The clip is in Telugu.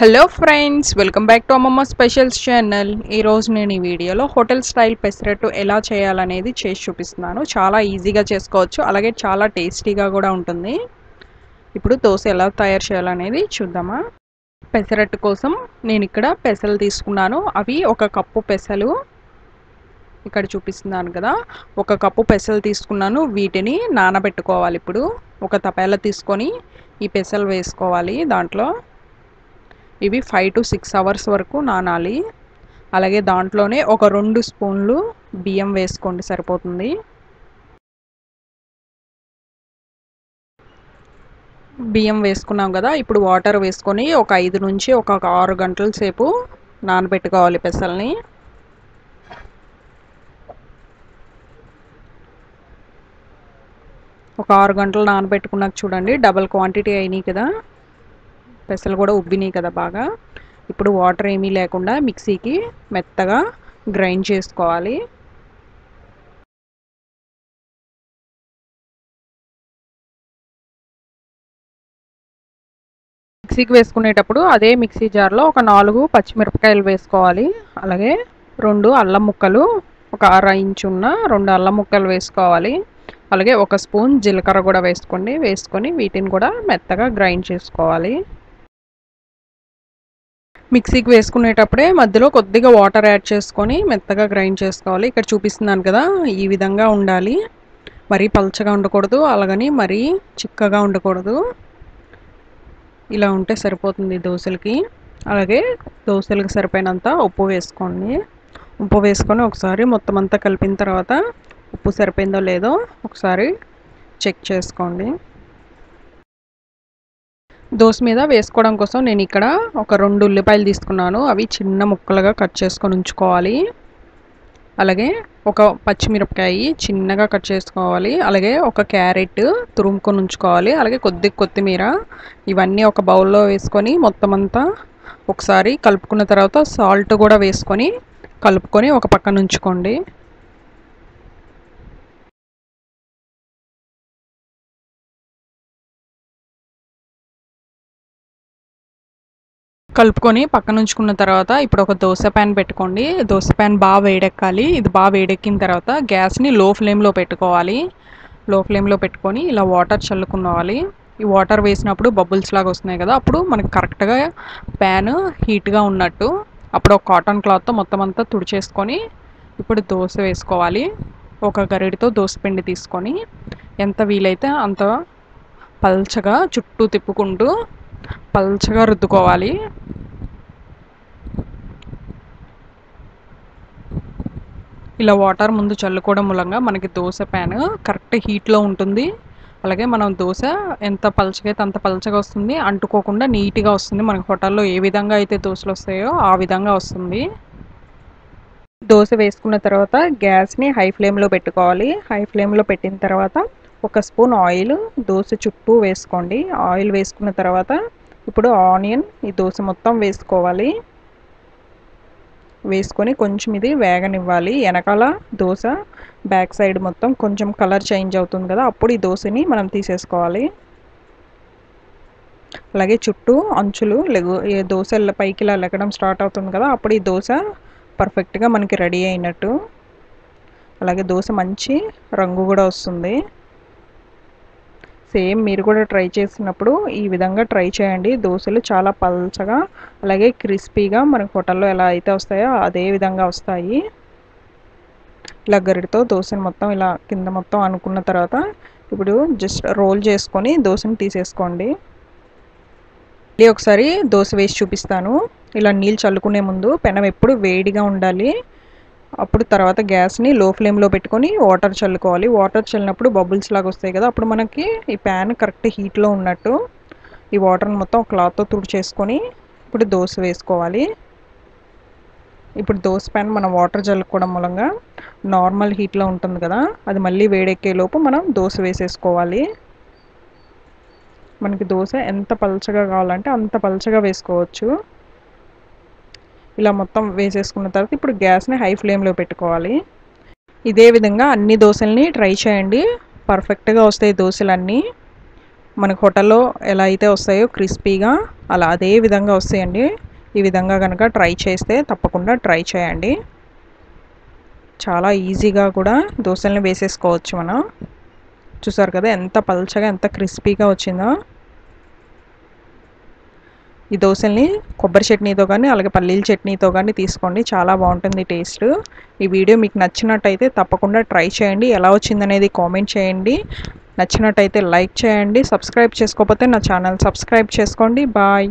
Hello friends welcome back to Ammamma specials channel ఈరోజు నేను ఈ వీడియోలో హోటల్ స్టైల్ పెసరట్టు ఎలా చేయాలనేది చేసి చూపిస్తున్నాను. చాలా ఈజీగా చేసుకోవచ్చు. అలాగే చాలా టేస్టీగా కూడా ఉంటుంది. ఇప్పుడు దోశ ఎలా తయారు చేయాలనేది చూద్దామా? పెసరట్టు కోసం నేను ఇక్కడ పెసలు తీసుకున్నాను. అవి ఒక కప్పు పెసలు ఇక్కడ చూపిస్తున్నాను కదా. ఒక కప్పు పెసలు తీసుకున్నాను. వీటిని నానబెట్టుకోవాలి ఇప్పుడు. ఒక తపేల తీసుకొని ఈ పెసలు వేసుకోవాలి దాంట్లో. ఇవి ఫైవ్ టు సిక్స్ అవర్స్ వరకు నానాలి. అలాగే దాంట్లోనే ఒక రెండు స్పూన్లు బియ్యం వేసుకోండి సరిపోతుంది. బియ్యం వేసుకున్నాం కదా ఇప్పుడు వాటర్ వేసుకొని ఒక ఐదు నుంచి ఒక ఆరు గంటల సేపు నానబెట్టుకోవాలి పెసల్ని. ఒక ఆరు గంటలు నానబెట్టుకున్నాక చూడండి డబల్ క్వాంటిటీ అయినాయి కదా. పెసలు కూడా ఉబ్బినాయి కదా బాగా. ఇప్పుడు వాటర్ ఏమీ లేకుండా మిక్సీకి మెత్తగా గ్రైండ్ చేసుకోవాలి. మిక్సీకి వేసుకునేటప్పుడు అదే మిక్సీ జార్లో ఒక నాలుగు పచ్చిమిరపకాయలు వేసుకోవాలి. అలాగే రెండు అల్లం ముక్కలు ఒక అర ఇంచు ఉన్న రెండు అల్లం ముక్కలు వేసుకోవాలి. అలాగే ఒక స్పూన్ జీలకర్ర కూడా వేసుకోండి. వేసుకొని వీటిని కూడా మెత్తగా గ్రైండ్ చేసుకోవాలి. మిక్సీకి వేసుకునేటప్పుడే మధ్యలో కొద్దిగా వాటర్ యాడ్ చేసుకొని మెత్తగా గ్రైండ్ చేసుకోవాలి. ఇక్కడ చూపిస్తున్నాను కదా ఈ విధంగా ఉండాలి. మరీ పల్చగా ఉండకూడదు అలాగని మరీ చిక్కగా ఉండకూడదు. ఇలా ఉంటే సరిపోతుంది దోశలకి. అలాగే దోశలకు సరిపోయినంత ఉప్పు వేసుకోండి. ఉప్పు వేసుకొని ఒకసారి మొత్తం అంతా కలిపిన తర్వాత ఉప్పు సరిపోయిందో లేదో ఒకసారి చెక్ చేసుకోండి. దోశ మీద వేసుకోవడం కోసం నేను ఇక్కడ ఒక రెండు ఉల్లిపాయలు తీసుకున్నాను. అవి చిన్న ముక్కలుగా కట్ చేసుకొని ఉంచుకోవాలి. అలాగే ఒక పచ్చిమిరపకాయ చిన్నగా కట్ చేసుకోవాలి. అలాగే ఒక క్యారెట్ తురుముకొని ఉంచుకోవాలి. అలాగే కొద్ది కొత్తిమీర ఇవన్నీ ఒక బౌల్లో వేసుకొని మొత్తం అంతా ఒకసారి కలుపుకున్న తర్వాత సాల్ట్ కూడా వేసుకొని కలుపుకొని ఒక పక్కన ఉంచుకోండి. కలుపుకొని పక్కన ఉంచుకున్న తర్వాత ఇప్పుడు ఒక దోశ ప్యాన్ పెట్టుకోండి. దోశ ప్యాన్ బాగా వేడెక్కాలి. ఇది బాగా వేడెక్కిన తర్వాత గ్యాస్ని లో ఫ్లేమ్లో పెట్టుకోవాలి లో ఫ్లేమ్లో పెట్టుకొని ఇలా వాటర్ చల్లుకున్నవాలి ఈ వాటర్ వేసినప్పుడు బబుల్స్ లాగా వస్తున్నాయి కదా అప్పుడు మనకు కరెక్ట్గా ప్యాన్ హీట్గా ఉన్నట్టు అప్పుడు ఒక కాటన్ క్లాత్తో మొత్తం అంతా తుడిచేసుకొని ఇప్పుడు దోశ వేసుకోవాలి. ఒక గరిడితో దోశ పిండి తీసుకొని ఎంత వీలైతే అంత పల్చగా చుట్టూ తిప్పుకుంటూ పల్చగా రుద్దుకోవాలి. ఇలా వాటర్ ముందు చల్లుకోవడం మూలంగా మనకి దోశ ప్యాన్ కరెక్ట్ హీట్లో ఉంటుంది. అలాగే మనం దోశ ఎంత పలచగా అయితే అంత పలచగా వస్తుంది అంటుకోకుండా నీట్గా వస్తుంది. మనకి హోటల్లో ఏ విధంగా అయితే దోశలు వస్తాయో ఆ విధంగా వస్తుంది. దోశ వేసుకున్న తర్వాత గ్యాస్ని హై ఫ్లేమ్లో పెట్టుకోవాలి. హై ఫ్లేమ్లో పెట్టిన తర్వాత ఒక స్పూన్ ఆయిల్ దోశ చుట్టూ వేసుకోండి. ఆయిల్ వేసుకున్న తర్వాత ఇప్పుడు ఆనియన్ ఈ దోశ మొత్తం వేసుకోవాలి. వేసుకొని కొంచెం ఇది వేగనివ్వాలి. వెనకాల దోశ బ్యాక్ సైడ్ మొత్తం కొంచెం కలర్ చేంజ్ అవుతుంది కదా అప్పుడు ఈ దోశని మనం తీసేసుకోవాలి. అలాగే చుట్టూ అంచులు లెగు దోశ పైకి ఇలా లెగడం స్టార్ట్ అవుతుంది కదా అప్పుడు ఈ దోశ పర్ఫెక్ట్గా మనకి రెడీ అయినట్టు. అలాగే దోశ మంచి రంగు కూడా వస్తుంది. సేమ్ మీరు కూడా ట్రై చేసినప్పుడు ఈ విధంగా ట్రై చేయండి. దోశలు చాలా పల్చగా అలాగే క్రిస్పీగా మనకు హోటల్లో ఎలా అయితే వస్తాయో అదే విధంగా వస్తాయి. ఇలా గరిటితో దోశని మొత్తం ఇలా కింద మొత్తం అనుకున్న తర్వాత ఇప్పుడు జస్ట్ రోల్ చేసుకొని దోశని తీసేసుకోండి. మళ్ళీ ఒకసారి దోశ వేసి చూపిస్తాను. ఇలా నీళ్ళు చల్లుకునే ముందు పెనం ఎప్పుడు వేడిగా ఉండాలి. అప్పుడు తర్వాత గ్యాస్ని లో ఫ్లేమ్లో పెట్టుకొని వాటర్ చల్లుకోవాలి. వాటర్ చల్లినప్పుడు బబుల్స్ లాగా వస్తాయి కదా అప్పుడు మనకి ఈ ప్యాన్ కరెక్ట్ హీట్లో ఉన్నట్టు ఈ వాటర్ని మొత్తం క్లాత్తో తుడిచేసుకొని ఇప్పుడు దోశ వేసుకోవాలి. ఇప్పుడు దోశ ప్యాన్ మనం వాటర్ చల్లుకోవడం మూలంగా నార్మల్ హీట్లో ఉంటుంది కదా అది మళ్ళీ వేడెక్కేలోపు మనం దోశ వేసేసుకోవాలి. మనకి దోశ ఎంత పలచగా కావాలంటే అంత పలచగా వేసుకోవచ్చు. ఇలా మొత్తం వేసేసుకున్న తర్వాత ఇప్పుడు గ్యాస్ని హై ఫ్లేమ్లో పెట్టుకోవాలి. ఇదే విధంగా అన్ని దోశల్ని ట్రై చేయండి. పర్ఫెక్ట్గా వస్తాయి దోశలన్నీ. మనకు హోటల్లో ఎలా అయితే వస్తాయో క్రిస్పీగా అలా అదే విధంగా వస్తాయండి. ఈ విధంగా కనుక ట్రై చేస్తే తప్పకుండా ట్రై చేయండి. చాలా ఈజీగా కూడా దోశల్ని వేసేసుకోవచ్చు మనం. చూసారు కదా ఎంత పల్చగా ఎంత క్రిస్పీగా వచ్చిందో. ఈ దోశల్ని కొబ్బరి చట్నీతో కానీ అలాగే పల్లీల చట్నీతో కానీ తీసుకోండి. చాలా బాగుంటుంది టేస్ట్. ఈ వీడియో మీకు నచ్చినట్టయితే తప్పకుండా ట్రై చేయండి. ఎలా వచ్చిందనేది కామెంట్ చేయండి. నచ్చినట్టయితే లైక్ చేయండి. సబ్స్క్రైబ్ చేసుకోకపోతే నా ఛానల్ సబ్స్క్రైబ్ చేసుకోండి. బాయ్.